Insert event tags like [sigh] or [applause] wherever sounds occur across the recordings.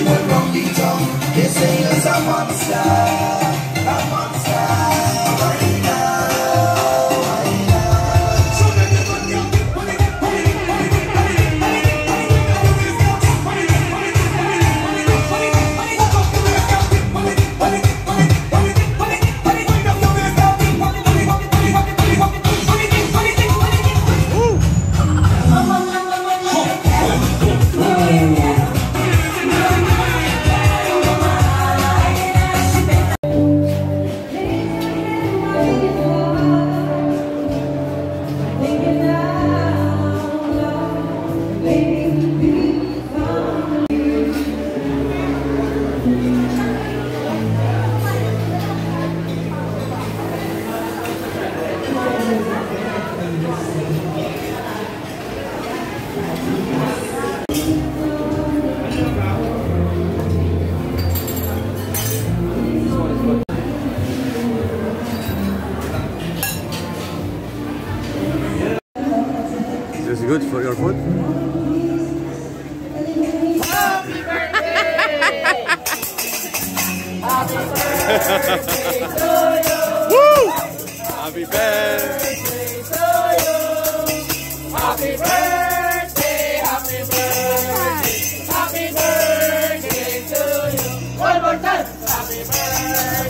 You were wrongly told This ain't a monster. Is this good for your food? Happy birthday! Happy [laughs] birthday! Woo! Happy birthday!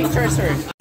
you, thank